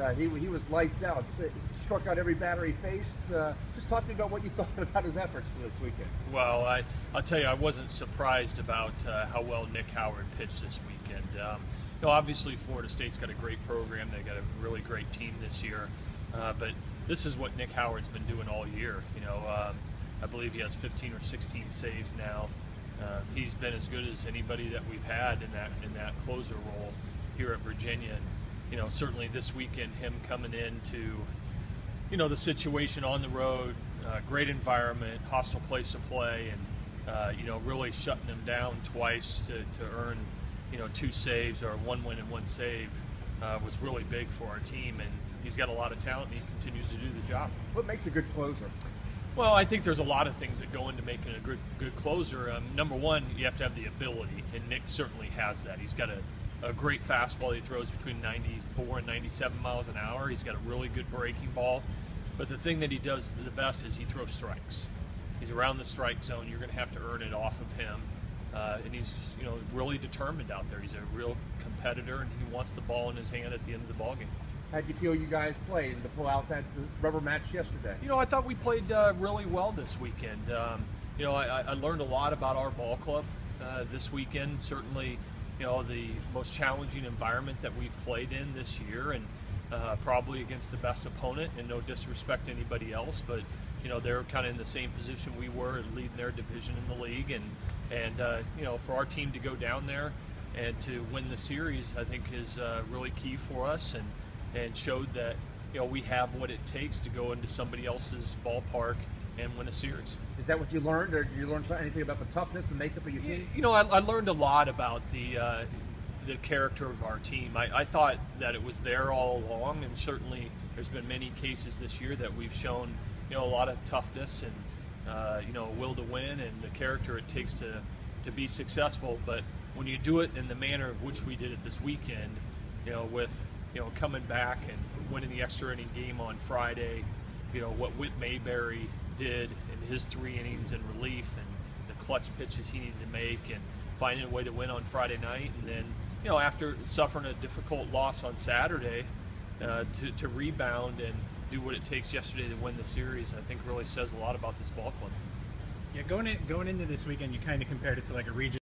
Uh, he, he was lights out, struck out every batter he faced. Uh, just talk to me about what you thought about his efforts this weekend. Well, I, I'll tell you, I wasn't surprised about uh, how well Nick Howard pitched this weekend. Um, you know, obviously, Florida State's got a great program. They got a really great team this year. Uh, but this is what Nick Howard's been doing all year. You know, um, I believe he has 15 or 16 saves now. Uh, he's been as good as anybody that we've had in that in that closer role here at Virginia. And, you know, certainly this weekend, him coming into you know the situation on the road, uh, great environment, hostile place to play, and uh, you know really shutting them down twice to, to earn you know two saves or one win and one save uh, was really big for our team. And he's got a lot of talent, and he continues to do the job. What makes a good closer? Well, I think there's a lot of things that go into making a good good closer. Um, number one, you have to have the ability, and Nick certainly has that. He's got a a great fastball. He throws between 94 and 97 miles an hour. He's got a really good breaking ball. But the thing that he does the best is he throws strikes. He's around the strike zone. You're going to have to earn it off of him. Uh, and he's you know really determined out there. He's a real competitor, and he wants the ball in his hand at the end of the ball game. How would you feel you guys played to pull out that rubber match yesterday? You know, I thought we played uh, really well this weekend. Um, you know, I, I learned a lot about our ball club uh, this weekend. Certainly, you know, the most challenging environment that we've played in this year, and uh, probably against the best opponent. And no disrespect to anybody else, but you know, they're kind of in the same position we were, leading their division in the league, and and uh, you know, for our team to go down there and to win the series, I think is uh, really key for us, and and showed that you know we have what it takes to go into somebody else's ballpark and win a series. Is that what you learned, or did you learn anything about the toughness, the makeup of your team? You know, I, I learned a lot about the uh, the character of our team. I, I thought that it was there all along, and certainly there's been many cases this year that we've shown you know a lot of toughness and uh, you know will to win and the character it takes to to be successful. But when you do it in the manner of which we did it this weekend, you know, with you know coming back and winning the extra inning game on Friday, you know what Whit Mayberry did in his three innings in relief and the clutch pitches he needed to make and finding a way to win on Friday night and then you know after suffering a difficult loss on Saturday uh, to, to rebound and do what it takes yesterday to win the series I think really says a lot about this ball club. Yeah, going in, going into this weekend, you kind of compared it to like a region.